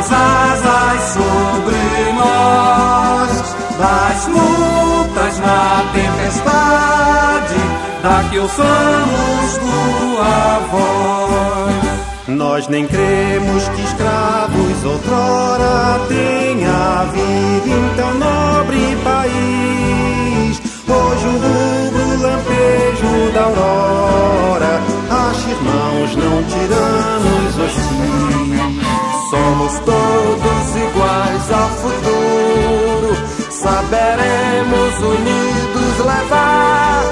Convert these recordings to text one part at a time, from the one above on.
as asas sobre nós, das lutas na tempestade, da que ouçamos tua voz. Nós nem cremos que escravos outrora tenha vida em tão nobre país. Hoje o rubro lampejo da aurora acha irmãos não tiranos hostis. Somos todos iguais ao futuro, saberemos unidos levar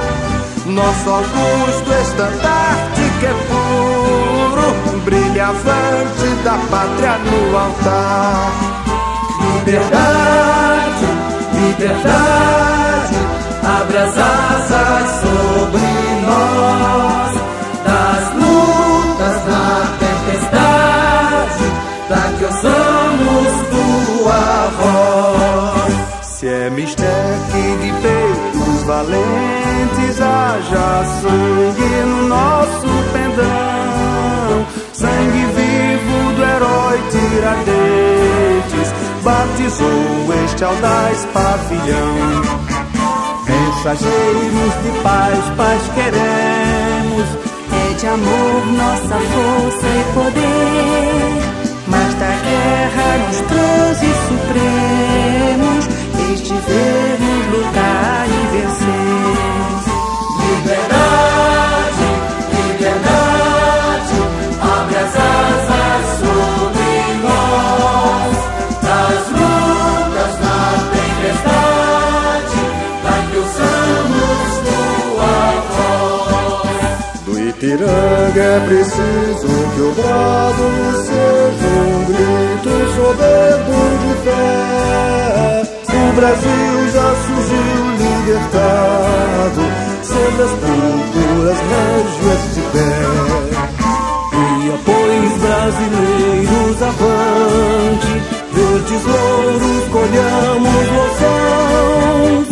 nosso augusto estandarte que é puro, brilha avante da pátria no altar. Liberdade, liberdade, abre as asas sobre nós, das lutas na tempestade, Se é misteque de peitos valentes, haja sangue no nosso pendão, sangue vivo do herói Tiradentes, batizou este audaz pavilhão. Mensageiros de paz, paz queremos, É de amor nossa força e poder, é preciso que o brado seja um grito soberbo de fé. O Brasil já surgiu libertado sobre as culturas régias de pé. E apoios brasileiros avante, verdes louros colhamos loções.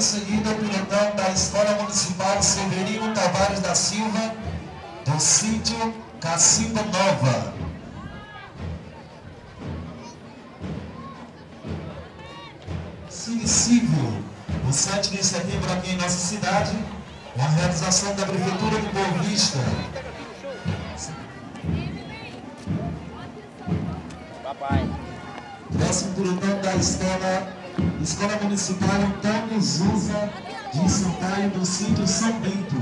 Em seguida, o pilotão da Escola Municipal Severino Tavares da Silva, do sítio Cacimba Nova. Cine Civil, o 7 de setembro aqui em nossa cidade, uma realização da Prefeitura de Boa Vista. Papai. Décimo pilotão da Escola, Escola Municipal Antônio Zuza de Sampaio do sítio São Bento.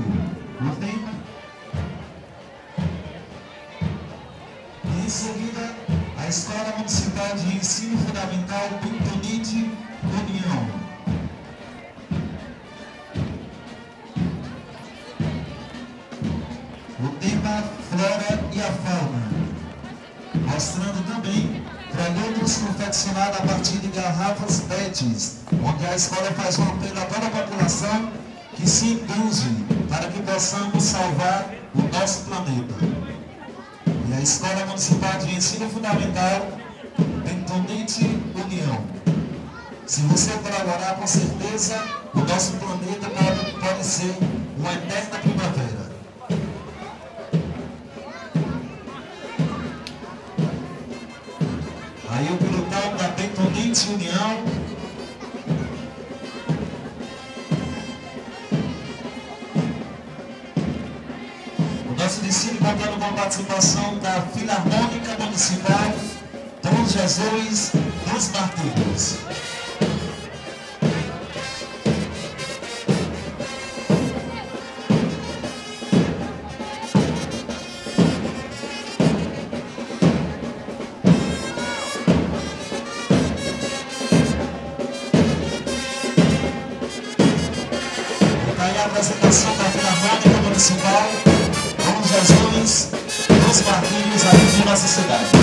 Produtos confeccionados a partir de garrafas PETs, onde a escola faz um apelo a toda a população que se indulge para que possamos salvar o nosso planeta e a Escola Municipal de Ensino Fundamental Bentonite União. Se você colaborar, com certeza, o nosso planeta pode, pode ser uma eterna primavera. União O nosso desfile contando com a participação da Filarmônica Municipal Dom Jesus dos Martírios. Aqui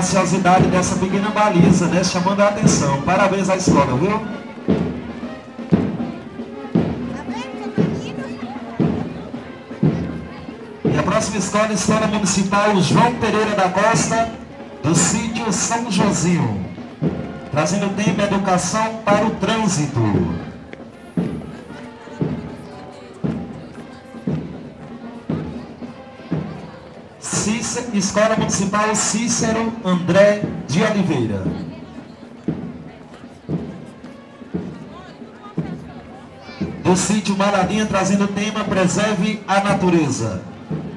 graciosidade dessa pequena baliza, né, chamando a atenção. Parabéns à escola, viu? E a próxima escola Escola Municipal João Pereira da Costa, do sítio São Josinho trazendo o tema Educação para o Trânsito. Escola Municipal Cícero André de Oliveira. Do sítio Maradinha, trazendo o tema Preserve a Natureza.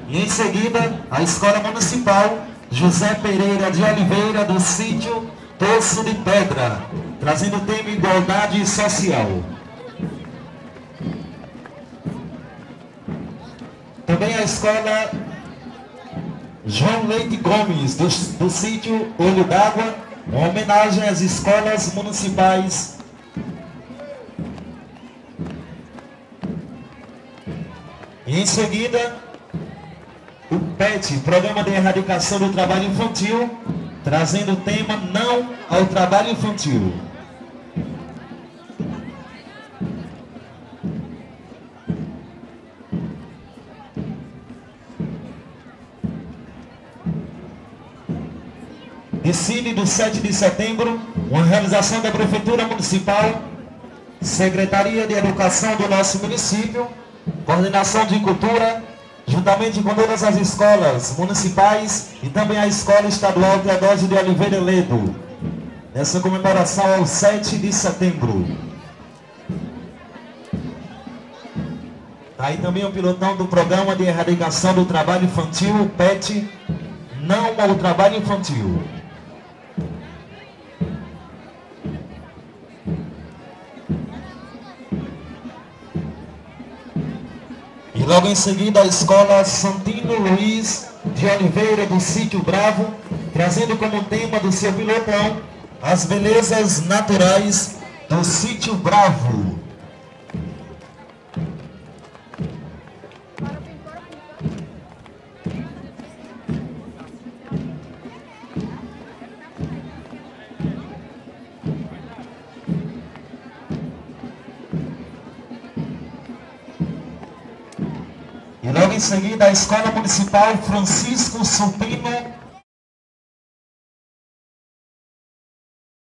E em seguida, a Escola Municipal José Pereira de Oliveira, do sítio Poço de Pedra, trazendo o tema Igualdade Social. Também a escola João Leite Gomes, do, do sítio Olho d'Água, uma homenagem às escolas municipais. E em seguida, o PET, Programa de Erradicação do Trabalho Infantil, trazendo o tema Não ao Trabalho Infantil. Do 7 de setembro, uma realização da Prefeitura Municipal, Secretaria de Educação do nosso município, Coordenação de Cultura, juntamente com todas as escolas municipais e também a Escola Estadual Teodósio de Oliveira Ledo, nessa comemoração ao 7 de setembro. Tá aí também o pilotão do programa de erradicação do trabalho infantil, PET, não ao trabalho infantil. E logo em seguida a escola Santino Luiz de Oliveira do Sítio Bravo, trazendo como tema do seu pilotão as belezas naturais do Sítio Bravo. E logo em seguida a Escola Municipal Francisco Supino